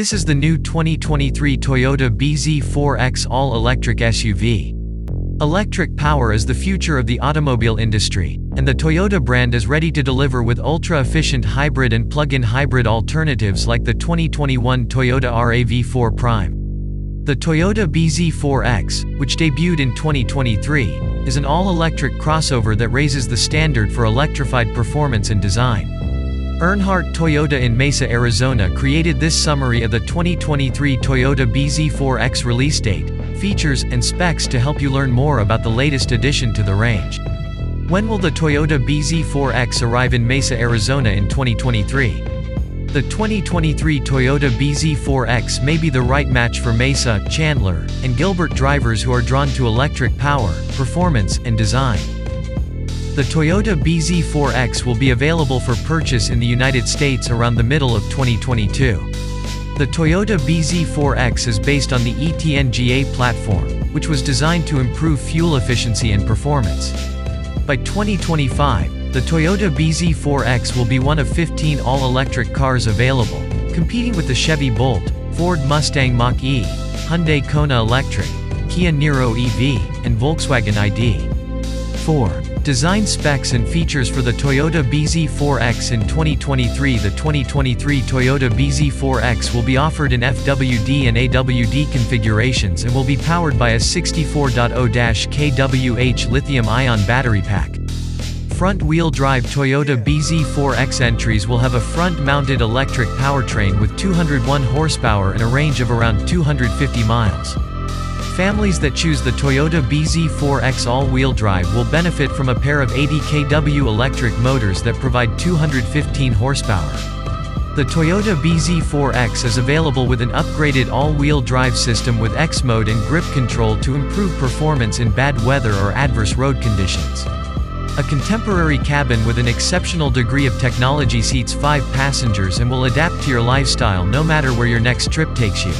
This is the new 2023 Toyota BZ4X all-electric SUV. Electric power is the future of the automobile industry, and the Toyota brand is ready to deliver with ultra-efficient hybrid and plug-in hybrid alternatives like the 2021 Toyota RAV4 Prime. The Toyota BZ4X, which debuted in 2023, is an all-electric crossover that raises the standard for electrified performance and design. Earnhardt Toyota in Mesa, Arizona created this summary of the 2023 Toyota BZ4X release date, features, and specs to help you learn more about the latest addition to the range. When will the Toyota BZ4X arrive in Mesa, Arizona in 2023? The 2023 Toyota BZ4X may be the right match for Mesa, Chandler, and Gilbert drivers who are drawn to electric power, performance, and design. The Toyota BZ4X will be available for purchase in the United States around the middle of 2022. The Toyota BZ4X is based on the ETNGA platform, which was designed to improve fuel efficiency and performance. By 2025, the Toyota BZ4X will be one of 15 all-electric cars available, competing with the Chevy Bolt, Ford Mustang Mach-E, Hyundai Kona Electric, Kia Niro EV, and Volkswagen ID. 4. Design specs and features for the Toyota BZ4X in 2023 The 2023 Toyota BZ4X will be offered in FWD and AWD configurations and will be powered by a 64.0-kWh lithium-ion battery pack. Front-wheel drive Toyota BZ4X entries will have a front-mounted electric powertrain with 201 horsepower and a range of around 250 miles. Families that choose the Toyota BZ4X all-wheel drive will benefit from a pair of 80 kW electric motors that provide 215 horsepower. The Toyota BZ4X is available with an upgraded all-wheel drive system with X-Mode and grip control to improve performance in bad weather or adverse road conditions. A contemporary cabin with an exceptional degree of technology seats 5 passengers and will adapt to your lifestyle no matter where your next trip takes you.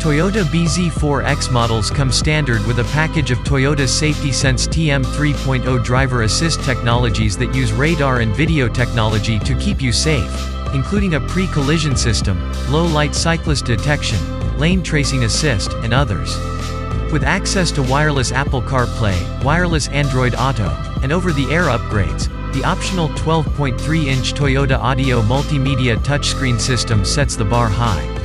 Toyota BZ4X models come standard with a package of Toyota Safety Sense TM 3.0 driver assist technologies that use radar and video technology to keep you safe, including a pre-collision system, low-light cyclist detection, lane tracing assist, and others. With access to wireless Apple CarPlay, wireless Android Auto, and over-the-air upgrades, the optional 12.3-inch Toyota Audio Multimedia touchscreen system sets the bar high.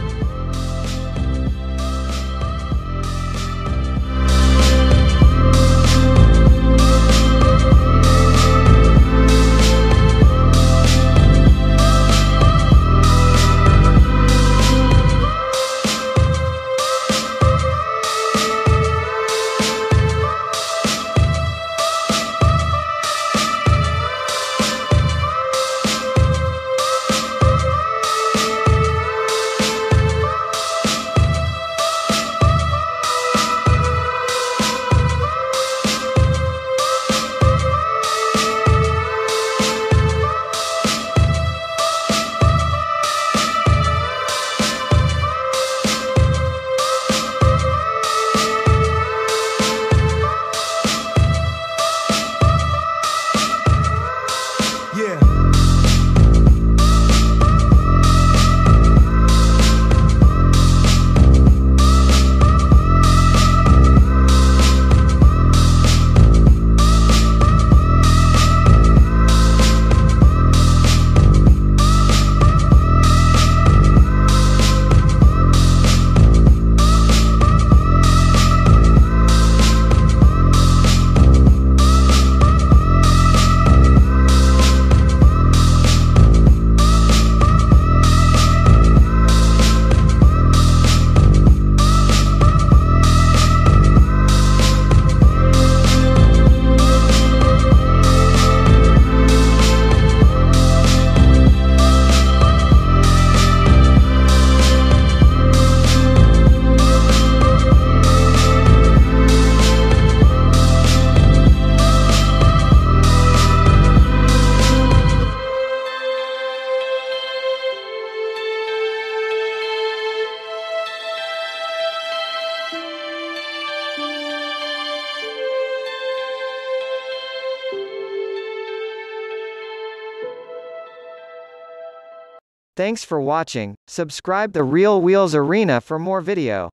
Thanks for watching, subscribe the Real Wheels Arena for more video.